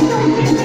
¡Gracias!